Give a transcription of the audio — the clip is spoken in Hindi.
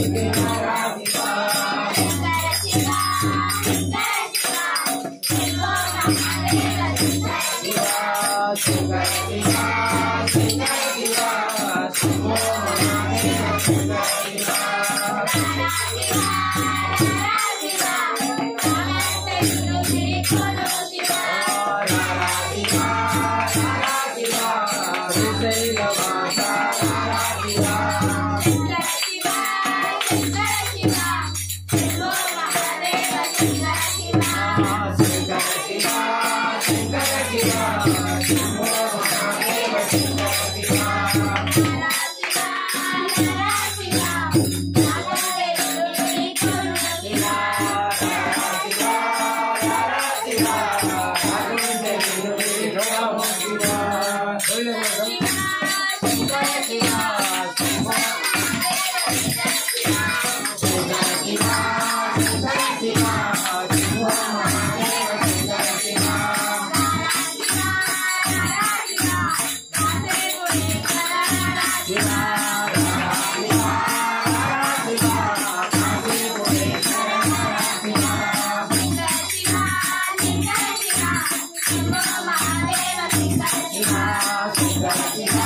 ding ding ding ding ding ding Thank you. Thank you. Yes.